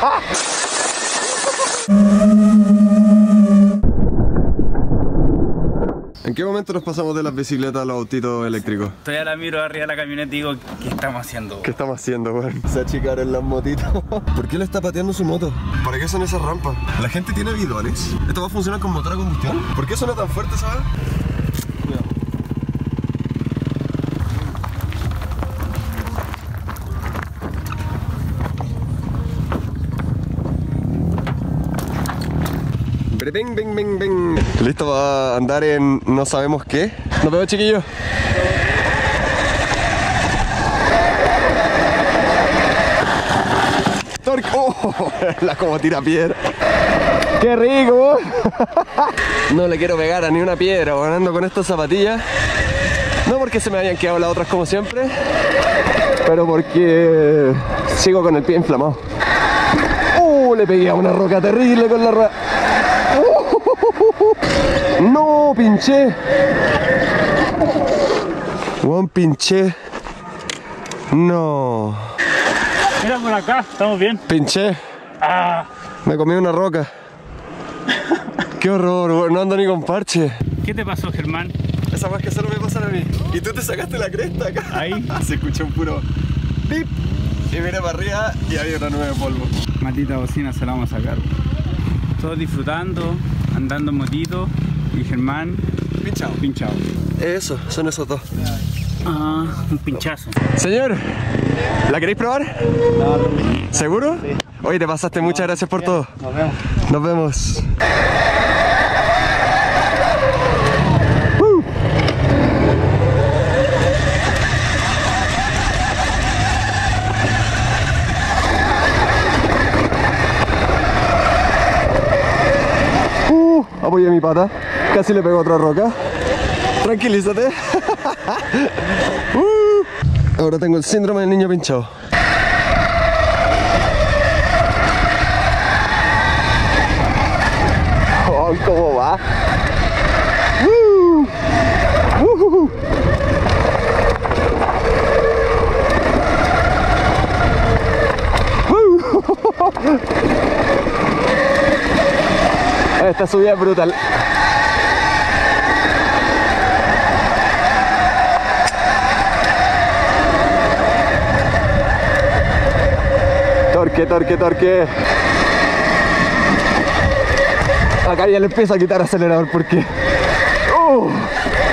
¿En qué momento nos pasamos de las bicicletas a los autitos eléctricos? Estoy a la miro arriba de la camioneta y digo, ¿qué estamos haciendo? ¿Qué estamos haciendo, weón? Se achicaron las motitos. ¿Por qué le está pateando su moto? ¿Para qué son esas rampas? ¿La gente tiene bidones? ¿Esto va a funcionar con motor a combustión? ¿Por qué suena tan fuerte, sabes? Bing, bing, bing, bing. ¿Listo para andar en no sabemos qué? Nos vemos, chiquillos. Torque. Oh, la como tira piedra. ¡Qué rico! No le quiero pegar a ni una piedra, weón. ando con estas zapatillas. No porque se me hayan quedado las otras como siempre, pero porque sigo con el pie inflamado. ¡Uh! Le pegué a una roca terrible con la rueda. No, pinché. Juan, pinché. No. Mira por acá, estamos bien. Pinché. Ah, Me comí una roca. Qué horror. No ando ni con parche. ¿qué te pasó, Germán? Esa más que solo me pasa a mí. Y tú te sacaste la cresta acá. Ahí. Se escuchó un puro pip. Y miré para arriba y había una nube de polvo. Maldita bocina se la vamos a sacar. Todos disfrutando, andando en motito y Germán Pinchado. pinchado. Eso, son esos dos. Ah, un pinchazo. Señor, ¿la queréis probar? ¿Seguro? Oye, te pasaste, muchas gracias por todo. Nos vemos. Nos vemos. Uh, apoyé mi pata. Casi le pego otra roca. Tranquilízate. Uh, ahora tengo el síndrome del niño pinchado. ¿Cómo va? Uh, uh, uh. Esta subida es brutal. Torque, torque, torque. Acá ya le empieza a quitar acelerador porque. ¡Uh!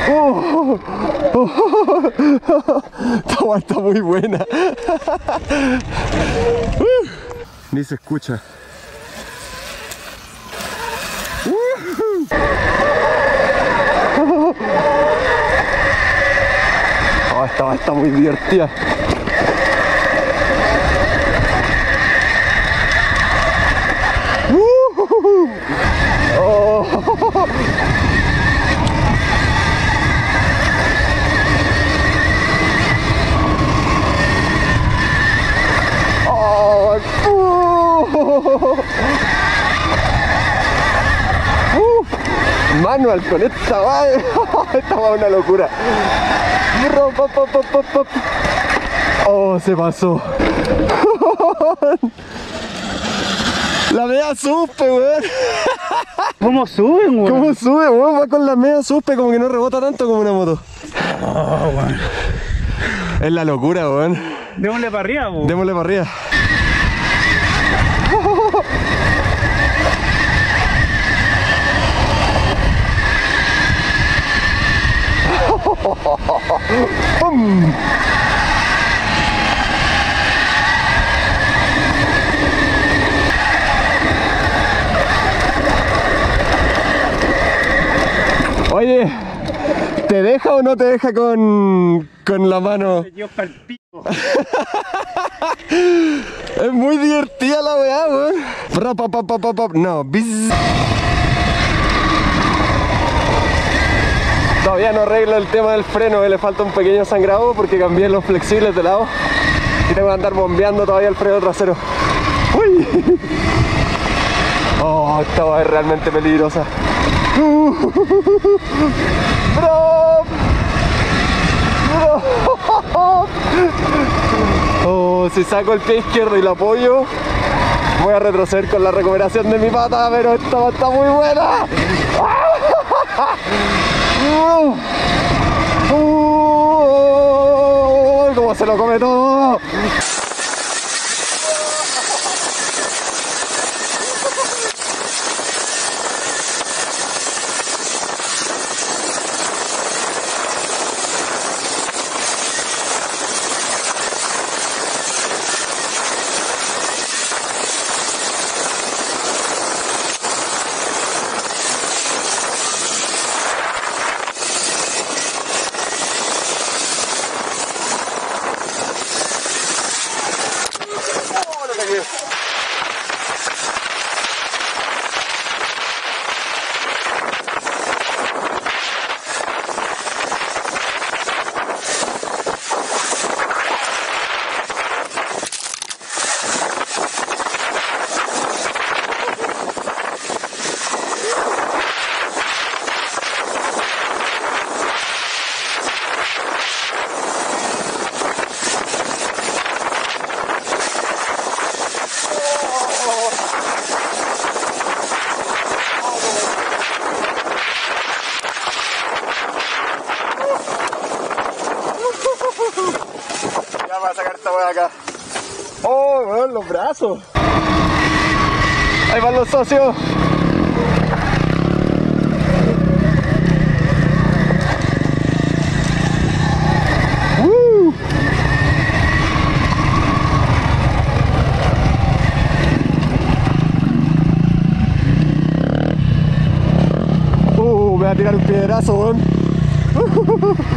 ¡Uh! ¡Uh! Esta agua está muy buena. Ni se escucha. Esta está muy divertida. Oh, uh. Uh. Manual con esta va, esta va una locura. Pop, pop, pop. Oh, se pasó. La media suspe, weón. ¿Cómo suben, weón? ¿Cómo sube, weón? Va con la media suspe como que no rebota tanto como una moto. Oh, weón. Es la locura, weón. Démosle para arriba, weón. Démosle para arriba. ¡Pum! Oye, ¿te deja o no te deja con, con la mano? Es muy divertida la weá, weón. No, bis. Todavía no arreglo el tema del freno, que le falta un pequeño sangrado porque cambié los flexibles de lado y tengo que andar bombeando todavía el freno trasero. ¡Uy! Oh, esta es realmente peligrosa. ¡Bro! ¡Bro! Oh, si saco el pie izquierdo y lo apoyo, Voy a retroceder con la recuperación de mi pata, pero esta está muy buena. ¡Uh! ¿Cómo se lo come todo? Ya voy a sacar esta wea acá. Oh, Ahí van los socios. Uh, va a tirar un piedrazo.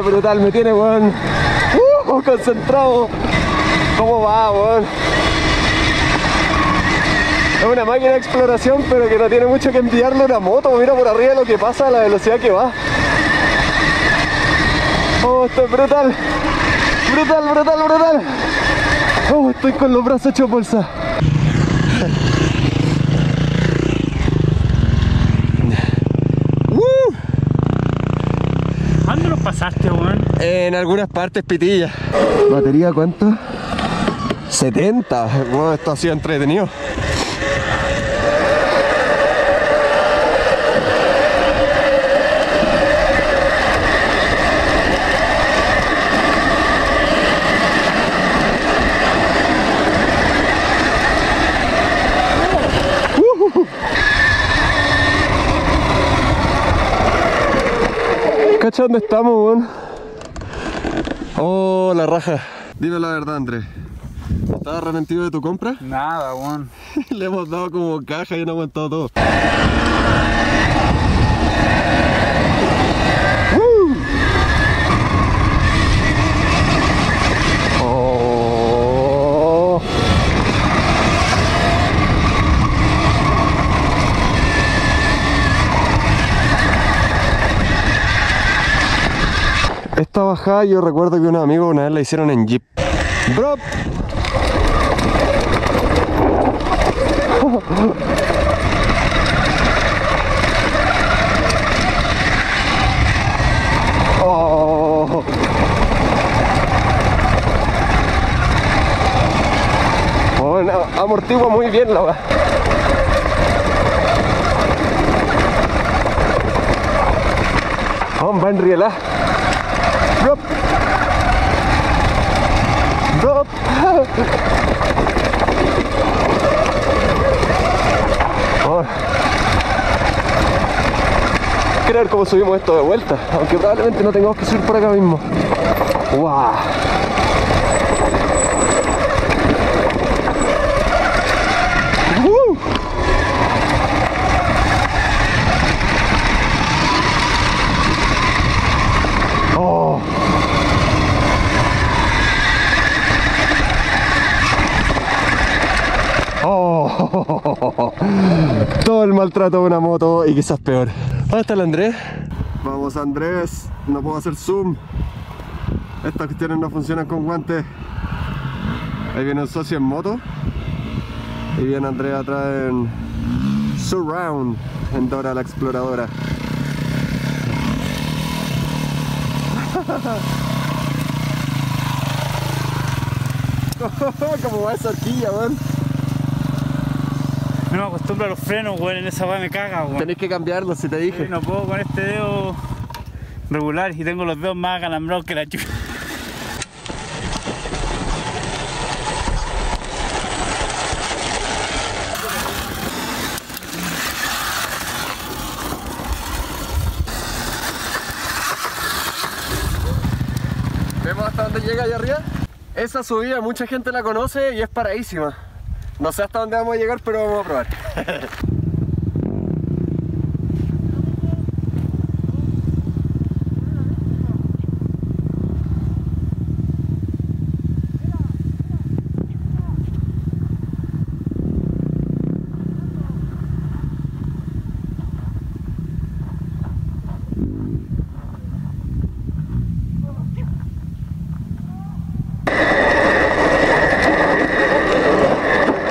Brutal me tiene, weón. Uh, concentrado. ¿Cómo va, weón? Es una máquina de exploración, pero que no tiene mucho que enviarle una moto. Mira por arriba lo que pasa, a la velocidad que va. Oh, esto es brutal. Brutal, brutal, brutal. Oh, estoy con los brazos hechos bolsa. Uh. En algunas partes pitilla. ¿Batería cuánto? 70. Bueno, esto ha sido entretenido. ¿Cacha dónde estamos, weón? Oh, la raja. Dime la verdad, Andrés. ¿Estás arrepentido de tu compra? Nada, weón. Le hemos dado como caja y no ha aguantado todo. Esta bajada yo recuerdo que unos amigos una vez la hicieron en Jeep. Oh. Oh, no, amortigua muy bien la weá. Oh, va en. Drop. Oh. Quiero ver cómo subimos esto de vuelta, aunque probablemente no tengamos que subir por acá mismo. ¡Wow! ¡Uh! el trato de una moto y quizás peor. ¿Dónde está el Andrés? Vamos Andrés, no puedo hacer zoom. Estas cuestiones no funcionan con guantes. Ahí viene un socio en moto. Y viene Andrés atrás en Surround, en Dora la Exploradora. Como va esa horquilla, weón. No me acostumbro a los frenos, weón. En esa weá me caga, weón. Tenéis que cambiarlo si te dije. No puedo con este dedo regular y tengo los dedos más acalambrados que la chucha. ¿Vemos hasta dónde llega allá arriba? Esa subida mucha gente la conoce y es paradísima. No sé hasta dónde vamos a llegar, pero vamos a probar.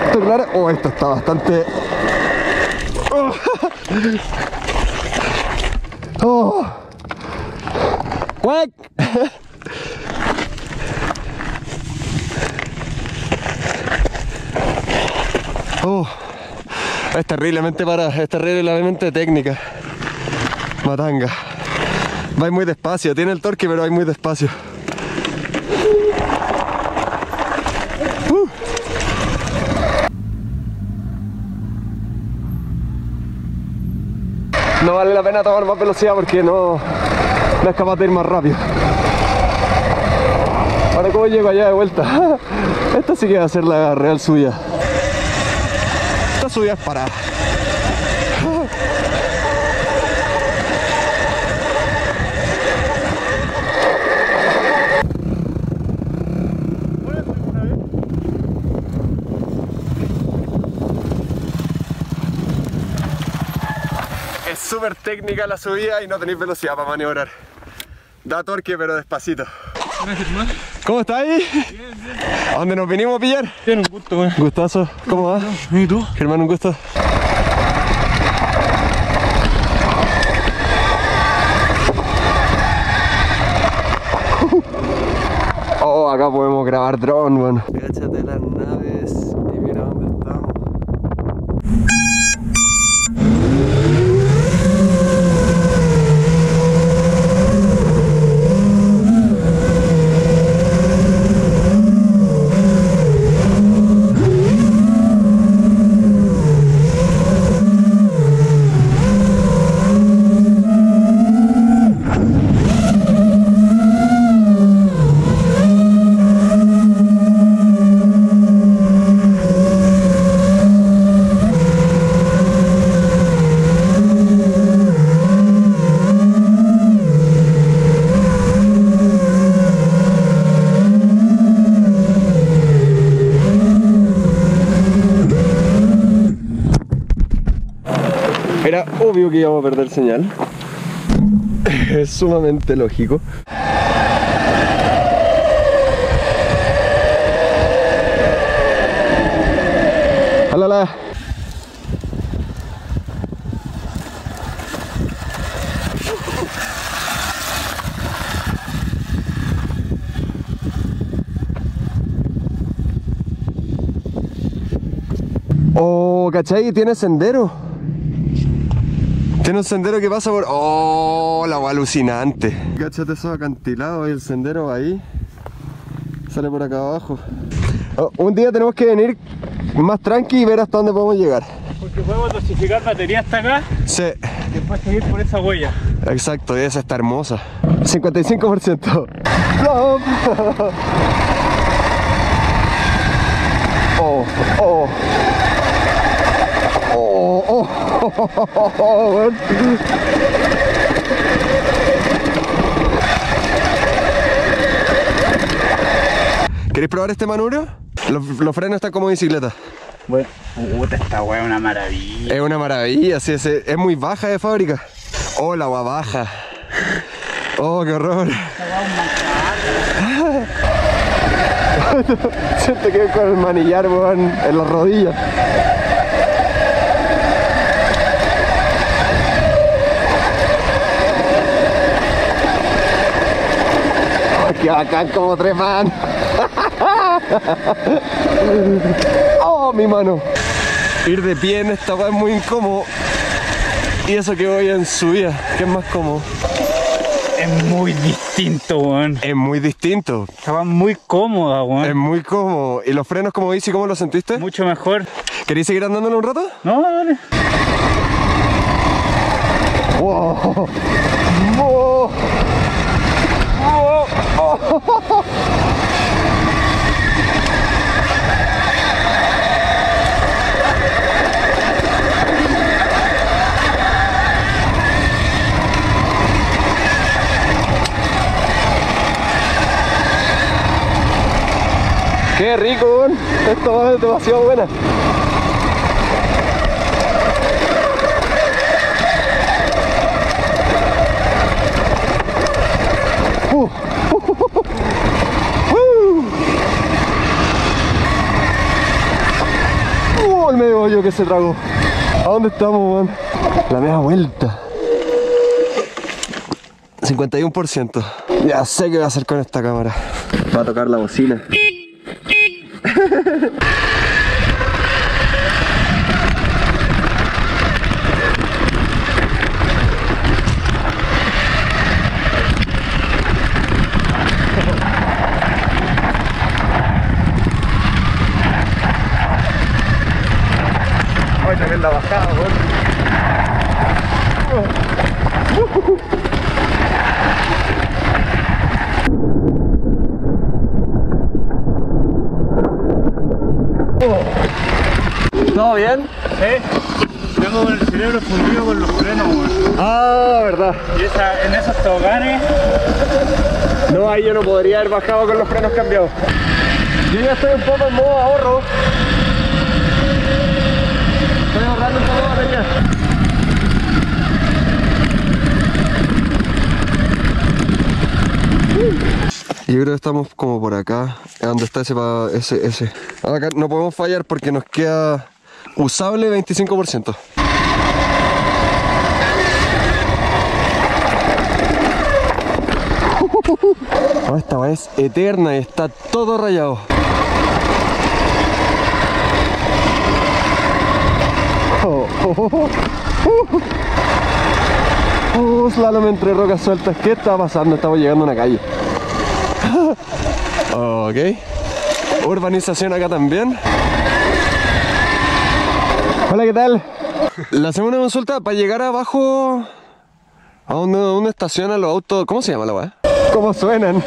¿Esto claro? Oh, esto está bastante... Oh. Oh. Oh. Es terriblemente para, es terriblemente técnica. Matanga. Va muy despacio, tiene el torque pero va muy despacio. Vale la pena tomar más velocidad porque no, no es capaz de ir más rápido. Ahora cómo llego allá de vuelta. Esta sí que va a ser la real suya. Esta subida es parada. Es súper técnica la subida y no tenéis velocidad para maniobrar. Da torque pero despacito. ¿Cómo está ahí? ¿A dónde nos vinimos a pillar? Tiene un gusto, weón. Gustazo, ¿cómo va? ¿Y tú? Germán, un gusto. Oh, acá podemos grabar drone, bueno. Cáchate las naves y mira dónde estamos. Era obvio que íbamos a perder señal. Es sumamente lógico. Hola, Oh, ¿cachai? Tiene sendero. Tiene un sendero que pasa por. ¡Oh! La agua alucinante. Cáchate esos acantilados y el sendero va ahí. Sale por acá abajo. Oh, un día tenemos que venir más tranqui y ver hasta dónde podemos llegar. Porque podemos dosificar batería hasta acá Sí, y después seguir por esa huella. exacto, y esa está hermosa. 55%. ¡Plop! Oh, oh. Oh. ¿Queréis probar este manubrio? Los, los frenos están como bicicleta. Bueno, puta, esta weá es una maravilla. Es una maravilla, sí, es, es muy baja de fábrica. Oh, la agua baja. Oh, qué horror. Siento que con el manillar, weón, en las rodillas. Qué bacán como trepan. Oh, mi mano. Ir de pie en esta es muy incómodo. Y eso que voy en subida, que es más cómodo. Es muy distinto, weón. Es muy distinto. Estaba muy cómoda, Es weón. muy cómodo. ¿Y los frenos como bici, cómo los sentiste? Mucho mejor. ¿Queréis seguir andándolo un rato? No, dale. ¡Wow! ¡Wow! ¡Qué rico! weón! Esta es demasiado buena. ¡Uh! El medio hoyo que se tragó. ¿A dónde estamos, weón? La media vuelta. 51%. Ya sé qué voy a hacer con esta cámara. Va a tocar la bocina. También la bajada, weón. ¿Todo bien? Sí. Tengo el cerebro fundido con los frenos, weón. Ah, verdad. Y esa, en esos toboganes, No, ahí yo no podría haber bajado con los frenos cambiados. Yo ya estoy un poco en modo ahorro. Estoy ahorrando un poco de batería. Yo creo que estamos como por acá, donde está ese, ese, ese. Acá no podemos fallar porque nos queda usable 25%. Oh, esta es eterna y está todo rayado. Oh, oh, oh. Oh, slalom entre rocas sueltas. ¿Qué está pasando? Estamos llegando a una calle. ok. Urbanización acá también. Hola, ¿qué tal? Le hacemos una consulta para llegar abajo. ¿A dónde, dónde estacionan los autos? ¿Cómo se llama la weá? ¿Cómo suenan?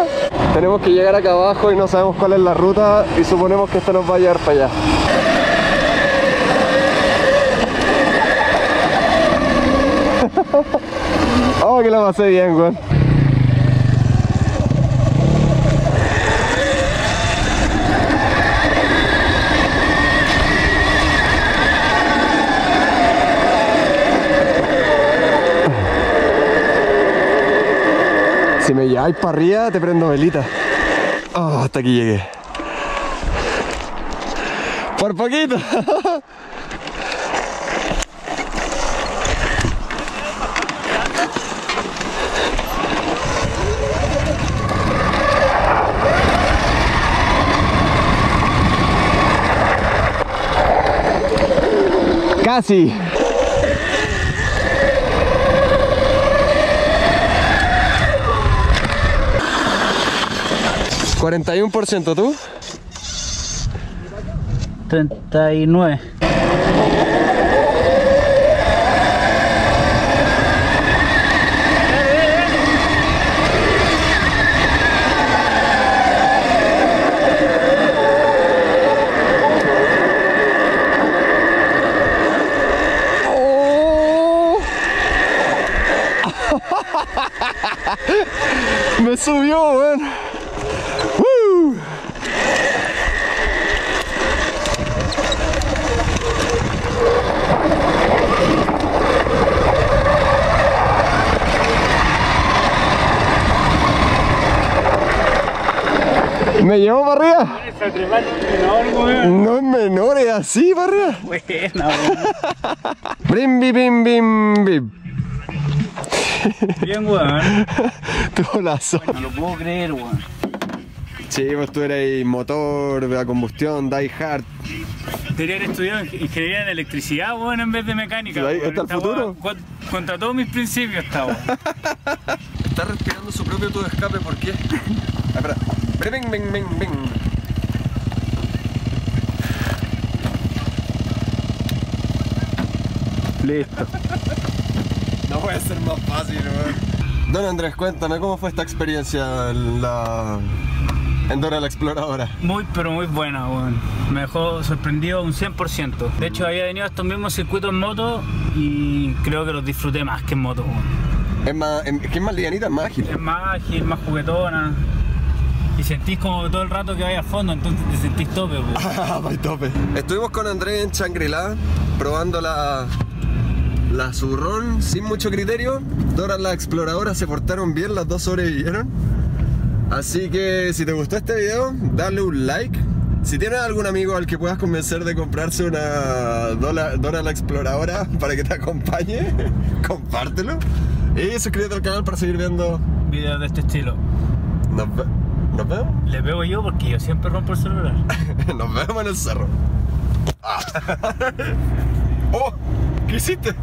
Tenemos que llegar acá abajo y no sabemos cuál es la ruta y suponemos que esto nos va a llevar para allá. oh, que lo pasé bien, weón. Si me lleváis para arriba, te prendo velita. Oh, hasta aquí llegué. Por poquito. Casi. ¿41% tú? 39. ¡Oh! Me subió, weón. ¡Woo! ¿Me llevo para arriba? Esa trepante menor, weón. No es menor, es así para arriba. Buena. Brim, bim, bim, bim, bim. Bien, weón. Tuvo la zona. No lo puedo creer, weón. Sí, pues tú eres motor de combustión, die hard. Debería haber estudiado ing- ingeniería en electricidad, weón, en vez de mecánica. Ahí está el Esta futuro. Contra todos mis principios está, weón. Está respirando su propio tubo de escape, ¿por qué? Ah, espera. Bing, bing, bing, bing. Listo. No puede ser más fácil, weón. Don Andrés, cuéntame, ¿cómo fue esta experiencia en la... en Dora la Exploradora? Muy, pero muy buena, weón. Me dejó sorprendido un 100%. De hecho, había venido a estos mismos circuitos en moto y creo que los disfruté más que en moto, weón. Es más, es que es más livianita, es más ágil. Es más ágil, más juguetona. Sentís como todo el rato que vais a fondo, entonces te sentís tope. Ah, tope. Estuvimos con Andrés en Shangri-La probando la, la zurrón sin mucho criterio. Dora la exploradora se portaron bien, las dos sobrevivieron. Así que si te gustó este video, dale un like. Si tienes algún amigo al que puedas convencer de comprarse una Dora, Dora la exploradora para que te acompañe, compártelo. Y suscríbete al canal para seguir viendo. Videos de este estilo. Nos, ve- nos vemos. Le pego yo porque yo siempre rompo el celular. Nos vemos en el cerro. Ah. ¡Oh! ¿Qué hiciste?